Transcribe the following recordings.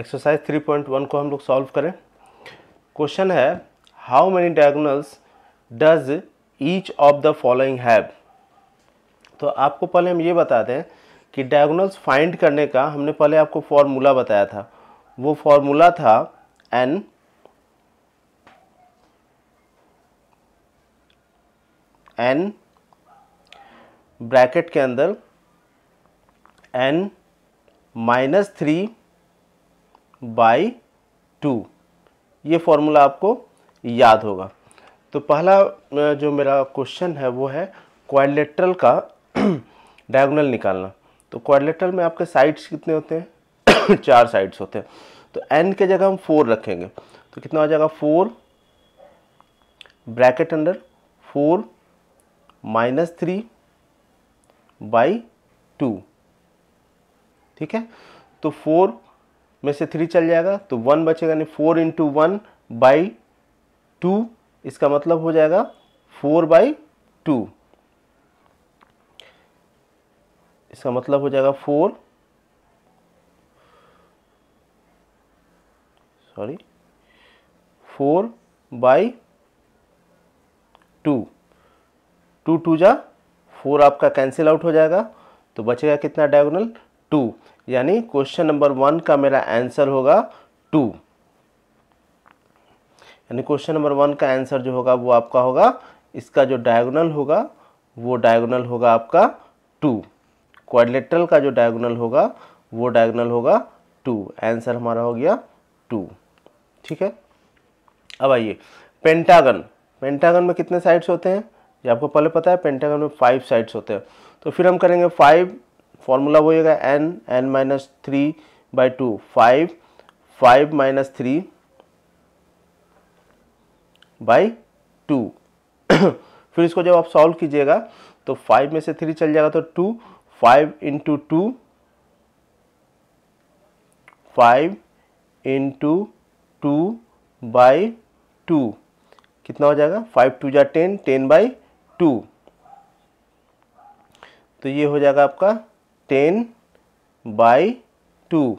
Exercise 3.1 को हम लोग सॉल्व करें। क्वेश्चन है how many diagonals does each of the following have तो आपको पहले हम ये बता दें कि डायगोनल्स फाइंड करने का हमने पहले आपको फॉर्मूला बताया था। वो फॉर्मूला था एन एन ब्रैकेट के अंदर N minus three by two. ये फॉर्मूला आपको याद होगा। तो पहला जो मेरा क्वेश्चन है, वो है क्वाड्रिलेटरल का डायगोनल निकालना। तो क्वाड्रिलेटरल में आपके साइड्स कितने होते हैं? चार साइड्स होते हैं। तो एन के जगह हम फोर रखेंगे। तो कितना हो जाएगा? Four bracket under four minus three by two. ठीक है? तो फोर में से थ्री चल जाएगा तो वन बचेगा नहीं four into one by two इसका मतलब हो जाएगा फोर बाई टू इसका मतलब हो जाएगा four sorry four by two two two जा फोर आपका कैंसिल आउट हो जाएगा तो बचेगा कितना डायगोनल टू, यानी क्वेश्चन नंबर वन का मेरा आंसर होगा टू। यानी क्वेश्चन नंबर वन का आंसर जो होगा वो आपका होगा, इसका जो डायगोनल होगा, वो डायगोनल होगा आपका टू। क्वाड्रिलेटरल का जो डायगोनल होगा, वो डायगोनल होगा टू। आंसर हमारा हो गया टू। ठीक है? अब आइए पेंटागन पेंटागन में कितने साइड्स होते हैं? ये आपको पहले पता है पेंटागन में फाइव साइड्स होते हैं। तो फिर हम करेंगे फाइव फॉर्मूला वो होगा N N minus three by two five five minus three by two फिर इसको जब आप सॉल्व कीजिएगा तो फाइव में से थ्री चल जाएगा तो two five into two five into two by two कितना हो जाएगा? फाइव टू जा टेन टेन बाई टू तो ये हो जाएगा आपका टेन बाई टू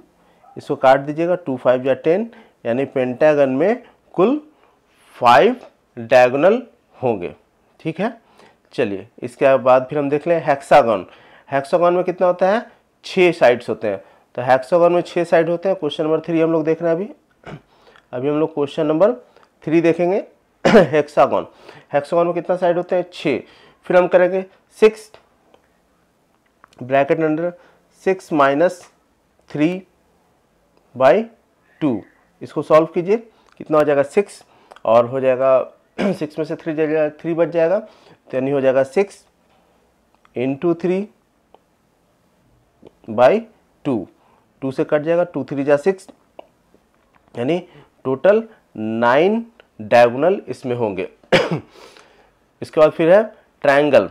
इसको काट दीजिएगा टू फाइव या टेन यानी पेंटागन में कुल फाइव डायगोनल होंगे। ठीक है? चलिए, इसके बाद फिर हम देख लें हेक्सागन हेक्सागन में कितना होता है? छः साइड्स होते हैं। तो हेक्सागन में छः साइड होते हैं। क्वेश्चन नंबर थ्री हम लोग देख रहे हैं अभी। अभी हम लोग क्वेश्चन नंबर थ्री देखेंगे। हेक्सागन हेक्सागन में कितना साइड होते हैं? छः फिर हम करेंगे six bracket under six minus three by two. इसको सॉल्व कीजिए। कितना हो जाएगा सिक्स? और हो जाएगा सिक्स में से थ्री जाएगा थ्री बच जाएगा। तो यानी हो जाएगा six into three by two. Two से कट जाएगा, टू थ्री जा सिक्स। यानी टोटल नाइन डायगोनल इसमें होंगे। इसके बाद फिर है ट्रायंगल।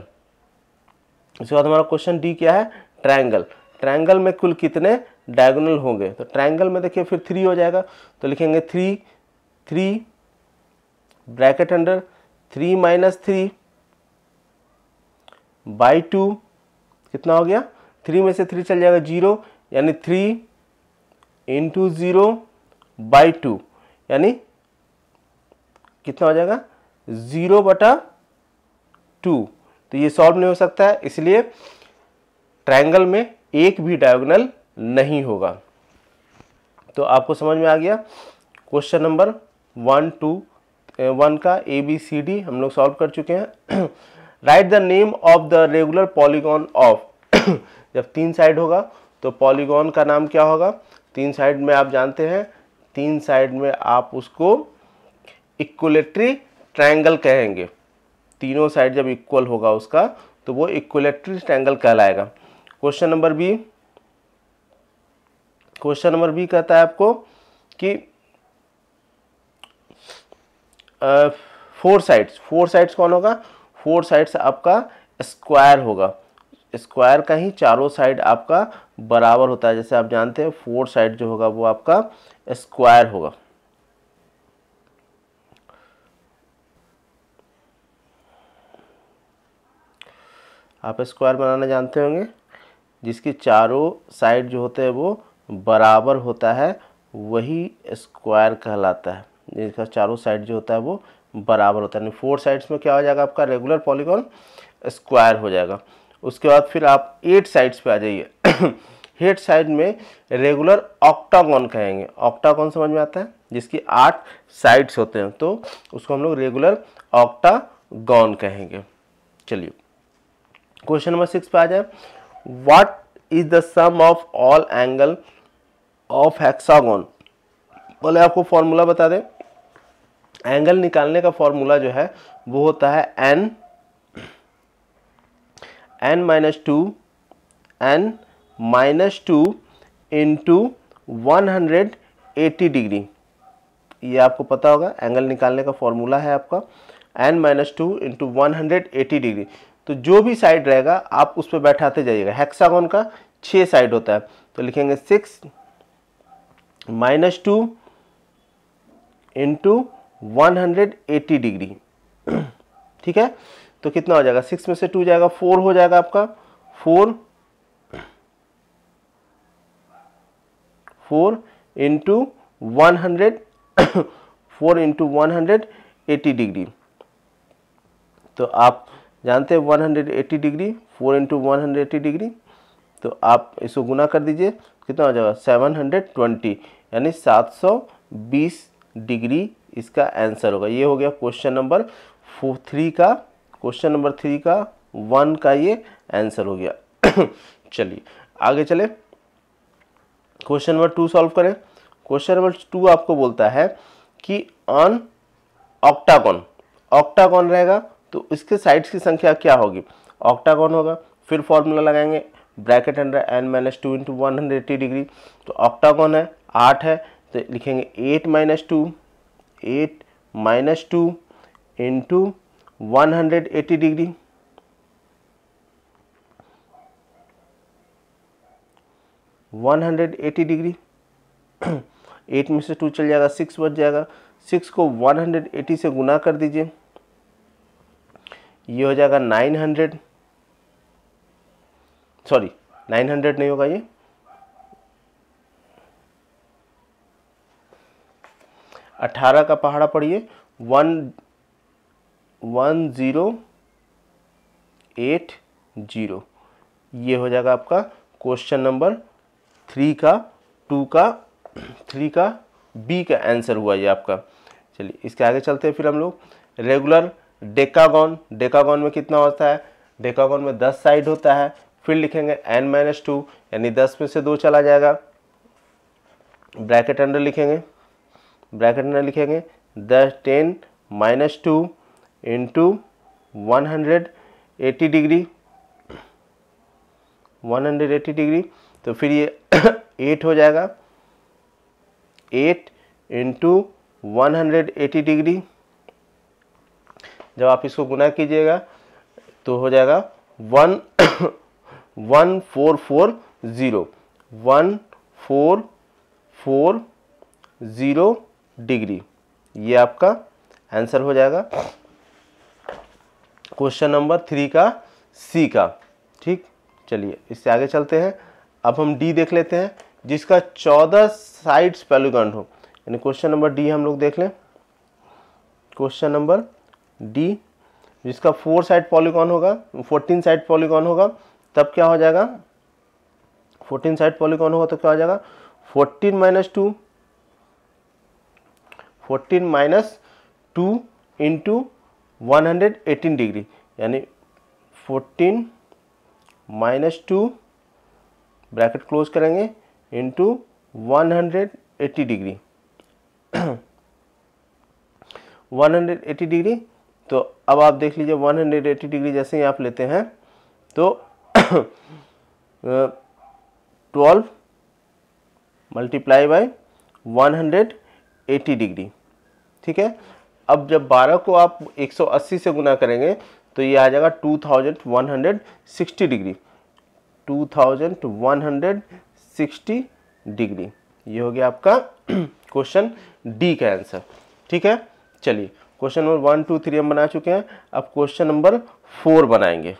इसके बाद हमारा क्वेश्चन डी क्या है? ट्रायंगल ट्रायंगल में कुल कितने डायगोनल होंगे? तो ट्रायंगल में देखिए फिर थ्री हो जाएगा। तो लिखेंगे three three bracket under three minus three by two कितना हो गया? थ्री में से थ्री चल जाएगा ज़ीरो यानी three into zero by two यानी कितना हो जाएगा? ज़ीरो बटा टू तो ये सॉल्व नहीं हो सकता है, इसलिए ट्रायंगल में एक भी डायगोनल नहीं होगा। तो आपको समझ में आ गया? Question number one two one का ए बी सी डी हम लोग सॉल्व कर चुके हैं। Write the name of the regular polygon of जब तीन साइड होगा तो पॉलीगॉन का नाम क्या होगा? तीन साइड में आप जानते हैं, तीन साइड में आप उसको इक्वलेटरी ट्रायंगल कहेंगे। तीनों साइड जब इक्वल होगा उसका तो वो इक्वलेटरी ट्रायंगल कहलाएगा। Question number B. Question number B कहता है आपको कि फोर साइड्स। फोर साइड्स कौन होगा? फोर साइड्स आपका स्क्वायर होगा। स्क्वायर का ही चारों साइड आपका बराबर होता है। जैसे आप जानते हैं, फोर साइड जो होगा वो आपका स्क्वायर होगा। आप स्क्वायर बनाना जानते होंगे, जिसकी चारों साइड जो होते हैं वो बराबर होता है, वही स्क्वायर कहलाता है। जिसका चारों साइड जो होता है वो बराबर होता है। यानी फोर साइड्स में क्या हो जाएगा आपका? रेगुलर पॉलीगॉन स्क्वायर हो जाएगा। उसके बाद फिर आप एट साइड्स पे आ जाइए। हेड साइड में रेगुलर ऑक्टागॉन कहेंगे। ऑक्टागॉन समझ में आता है? जिसकी आठ साइड्स होते हैं। तो उसको हम लोग रेगुलर ऑक्टागॉन कहेंगे। चलिए। क्वेश्चन नंबर सिक्स पे आ जाए। What is the sum of all angle of hexagon बोले आपको फॉर्मूला बता दें। एंगल निकालने का फॉर्मूला जो है, वो होता है N N minus two N minus two into one hundred eighty degree ये आपको पता होगा एंगल निकालने का फॉर्मूला है आपका। N minus two into one hundred eighty degree तो जो भी साइड रहेगा, आप उस पर बैठाते जाइएगा। हेक्सागोन का छः साइड होता है। तो लिखेंगे six minus two into one hundred eighty degree ठीक है? तो कितना हो जाएगा? सिक्स में से टू जाएगा फोर हो जाएगा आपका। Four four into one hundred four into one hundred eighty degree तो आप जानते हैं one hundred eighty degree four into one degree तो आप इसको गुना कर दीजिए, कितना हो जाएगा? सेवन हंड्रेड ट्वेंटी यानी सात सौ बीस डिग्री इसका आंसर होगा। ये हो गया क्वेश्चन नंबर थ्री का, क्वेश्चन नंबर थ्री का, वन का ये आंसर हो गया। चलिए, आगे चले। क्वेश्चन नंबर टू सॉल्व करें। क्वेश्चन नंबर टू आपको बोलता है कि ऑन ऑक्टागोन ऑक्टागोन रहेगा तो इसके साइड्स की संख्या क्या होगी? ऑक्टागोन होगा, फिर फॉर्मूला लगाएँगे bracket under N minus two into one hundred eighty degree तो ऑक्टागोन है, आठ है तो लिखेंगे eight minus two eight minus two into one hundred eighty degree one hundred eighty degree eight में से टू चल जाएगा सिक्स बच जाएगा। सिक्स को वन हंड्रेड एटी से गुना कर दीजिए। ये हो जाएगा nine hundred. Sorry, nine hundred नहीं होगा ये। अठारह का पहाड़ा पढ़िए। One one zero, eight zero. ये हो जाएगा आपका क्वेश्चन नंबर थ्री का, टू का, थ्री का, बी का आंसर हुआ ये आपका। चलिए, इसके आगे चलते हैं फिर हम लोग। रेगुलर डेकागॉन डेकागॉन में कितना होता है? डेकागॉन में दस साइड होता है। फिर लिखेंगे एन माइनस टू यानी दस में से दो चला जाएगा। ब्रैकेट अंडर लिखेंगे। ब्रैकेट अंडर लिखेंगे। दस ten minus two into one hundred eighty degree one hundred eighty degree तो फिर ये एट हो जाएगा। Eight into one hundred eighty degree जब आप इसको गुना कीजिएगा तो हो जाएगा one one four four zero, one four four zero degree. ये आपका आंसर हो जाएगा क्वेश्चन नंबर थ्री का, सी का। ठीक? चलिए, इससे आगे चलते हैं। अब हम डी देख लेते हैं, जिसका चौदह साइड्स पेलुगन हो। यानी क्वेश्चन नंबर डी हम लोग देख लें। क्वेश्चन नंबर डी जिसका फोर साइड पॉलीगॉन होगा फोर्टीन साइड पॉलीगॉन होगा, तब क्या हो जाएगा? फोर्टीन साइड पॉलीगॉन होगा तो क्या हो जाएगा? Fourteen minus two fourteen minus two into one hundred eighteen degree यानी fourteen minus two bracket close करेंगे into one hundred eighty degree one hundred eighty degree तो अब आप देख लीजिए वन हंड्रेड एट्टी डिग्री जैसे ही आप लेते हैं तो twelve multiply by one hundred eighty degree, ठीक है? अब जब 12 को आप 180 से गुना करेंगे तो ये आ जाएगा 2160 डिग्री। 2160 डिग्री, ये हो गया आपका क्वेश्चन डी का आंसर, ठीक है? चलिए question number one two three हम बना चुके हैं। अब क्वेश्चन नंबर फोर बनाएँगे।